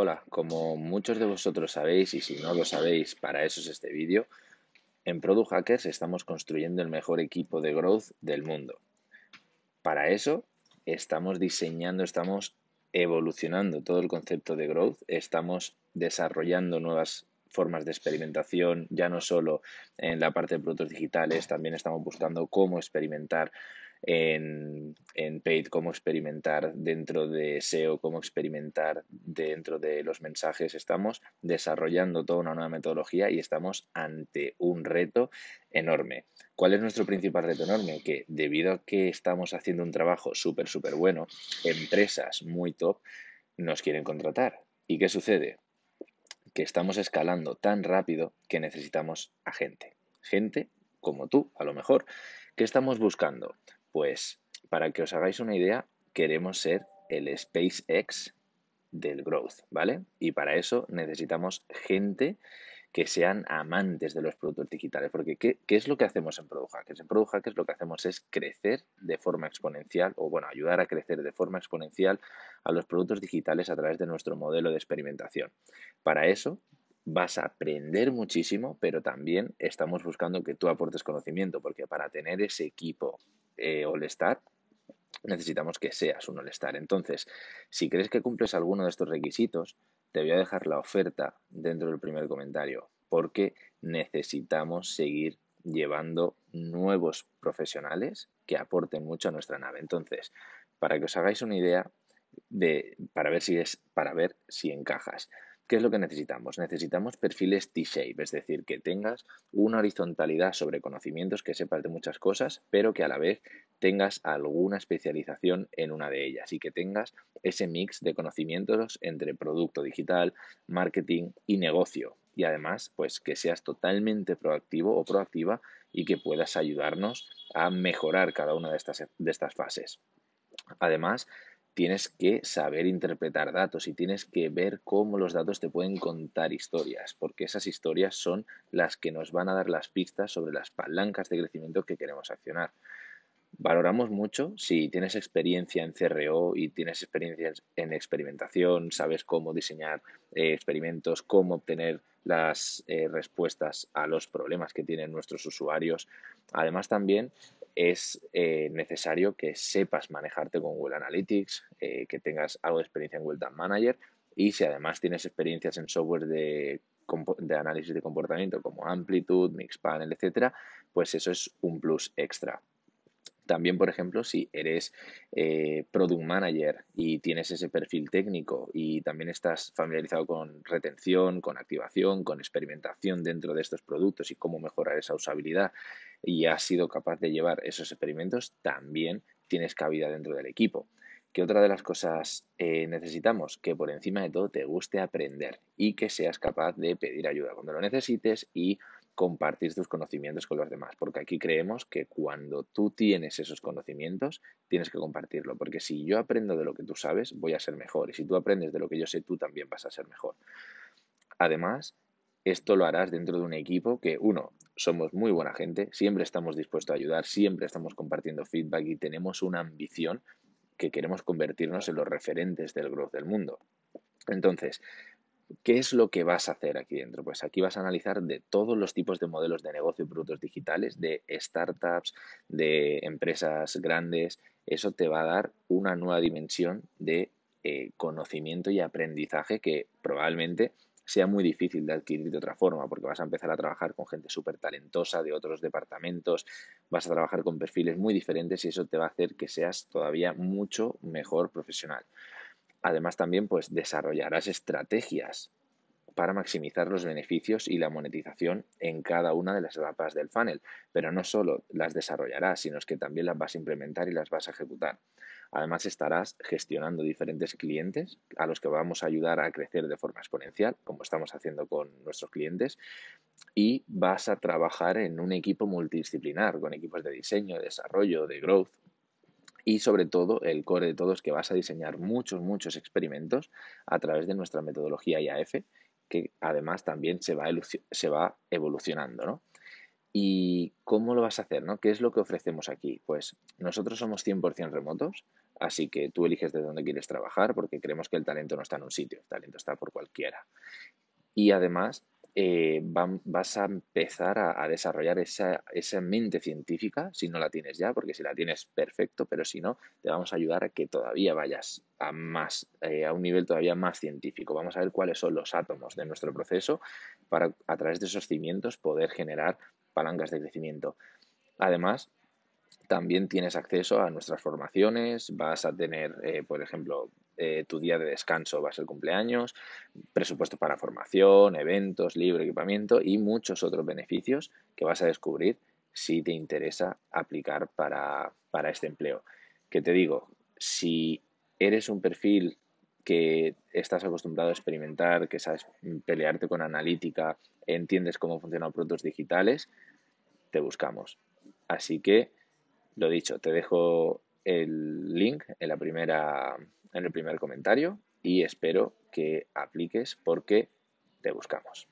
Hola, como muchos de vosotros sabéis, y si no lo sabéis, para eso es este vídeo, en Product Hackers estamos construyendo el mejor equipo de growth del mundo. Para eso estamos diseñando, estamos evolucionando todo el concepto de growth, estamos desarrollando nuevas formas de experimentación, ya no solo en la parte de productos digitales, también estamos buscando cómo experimentar en, en paid, cómo experimentar dentro de SEO, cómo experimentar dentro de los mensajes. Estamos desarrollando toda una nueva metodología y estamos ante un reto enorme. ¿Cuál es nuestro principal reto enorme? Que debido a que estamos haciendo un trabajo súper, súper bueno, empresas muy top nos quieren contratar. ¿Y qué sucede? Que estamos escalando tan rápido que necesitamos a gente. Gente como tú, a lo mejor. ¿Qué estamos buscando? Pues para que os hagáis una idea, queremos ser el SpaceX del growth, ¿vale? Y para eso necesitamos gente que sean amantes de los productos digitales. Porque ¿qué, es lo que hacemos en Product Hackers? En Product Hackers lo que hacemos es crecer de forma exponencial, o bueno, ayudar a crecer de forma exponencial a los productos digitales a través de nuestro modelo de experimentación. Para eso vas a aprender muchísimo, pero también estamos buscando que tú aportes conocimiento, porque para tener ese equipo eh, necesitamos que seas un All-Star. Entonces, si crees que cumples alguno de estos requisitos, te voy a dejar la oferta dentro del primer comentario, porque necesitamos seguir llevando nuevos profesionales que aporten mucho a nuestra nave. Entonces, para que os hagáis una idea de para ver si es para ver si encajas. ¿Qué es lo que necesitamos? Necesitamos perfiles T-shape, es decir, que tengas una horizontalidad sobre conocimientos, que sepas de muchas cosas, pero que a la vez tengas alguna especialización en una de ellas y que tengas ese mix de conocimientos entre producto digital, marketing y negocio. Y además, pues que seas totalmente proactivo o proactiva y que puedas ayudarnos a mejorar cada una de estas, de estas fases. Además, tienes que saber interpretar datos y tienes que ver cómo los datos te pueden contar historias, porque esas historias son las que nos van a dar las pistas sobre las palancas de crecimiento que queremos accionar. Valoramos mucho si tienes experiencia en CRO y tienes experiencia en experimentación, sabes cómo diseñar eh, experimentos, cómo obtener las eh, respuestas a los problemas que tienen nuestros usuarios. Además también es eh, necesario que sepas manejarte con Google Analytics, que tengas algo de experiencia en Google Tag Manager y si además tienes experiencias en software de, de análisis de comportamiento como Amplitude, Mixpanel, etcétera, pues eso es un plus extra. También, por ejemplo, si eres eh, product manager y tienes ese perfil técnico y también estás familiarizado con retención, con activación, con experimentación dentro de estos productos y cómo mejorar esa usabilidad y has sido capaz de llevar esos experimentos, también tienes cabida dentro del equipo. ¿Qué otra de las cosas eh, necesitamos? Que por encima de todo te guste aprender y que seas capaz de pedir ayuda cuando lo necesites y compartir tus conocimientos con los demás, porque aquí creemos que cuando tú tienes esos conocimientos, tienes que compartirlo, porque si yo aprendo de lo que tú sabes, voy a ser mejor, y si tú aprendes de lo que yo sé, tú también vas a ser mejor. Además, esto lo harás dentro de un equipo que, uno, somos muy buena gente, siempre estamos dispuestos a ayudar, siempre estamos compartiendo feedback y tenemos una ambición que queremos convertirnos en los referentes del growth del mundo. Entonces, ¿Qué es lo que vas a hacer aquí dentro? Pues aquí vas a analizar de todos los tipos de modelos de negocio y productos digitales, de startups, de empresas grandes. Eso te va a dar una nueva dimensión de eh, conocimiento y aprendizaje que probablemente sea muy difícil de adquirir de otra forma, porque vas a empezar a trabajar con gente súper talentosa de otros departamentos, vas a trabajar con perfiles muy diferentes y eso te va a hacer que seas todavía mucho mejor profesional. Además también pues desarrollarás estrategias para maximizar los beneficios y la monetización en cada una de las etapas del funnel, pero no solo las desarrollarás, sino que también las vas a implementar y las vas a ejecutar. Además estarás gestionando diferentes clientes a los que vamos a ayudar a crecer de forma exponencial, como estamos haciendo con nuestros clientes, y vas a trabajar en un equipo multidisciplinar, con equipos de diseño, de desarrollo, de growth, y sobre todo, el core de todo es que vas a diseñar muchos, muchos experimentos a través de nuestra metodología IAF, que además también se va, se va evolucionando, ¿no? ¿Y cómo lo vas a hacer? ¿no? ¿Qué es lo que ofrecemos aquí? Pues nosotros somos 100% remotos, Así que tú eliges de dónde quieres trabajar porque creemos que el talento no está en un sitio, el talento está por cualquiera. Y además eh, vas a empezar a, desarrollar esa, mente científica, si no la tienes ya, porque si la tienes, perfecto, pero si no, te vamos a ayudar a que todavía vayas a más, eh, a un nivel todavía más científico. Vamos a ver cuáles son los átomos de nuestro proceso para, a través de esos cimientos, poder generar palancas de crecimiento. Además, también tienes acceso a nuestras formaciones, vas a tener, eh, por ejemplo, eh, tu día de descanso va a ser cumpleaños, presupuesto para formación, eventos, libro, equipamiento y muchos otros beneficios que vas a descubrir si te interesa aplicar para, para este empleo. Que te digo, si eres un perfil que estás acostumbrado a experimentar, que sabes pelearte con analítica, entiendes cómo funcionan productos digitales, te buscamos. Así que lo dicho, te dejo el link en, la primera, en el primer comentario y espero que apliques porque te buscamos.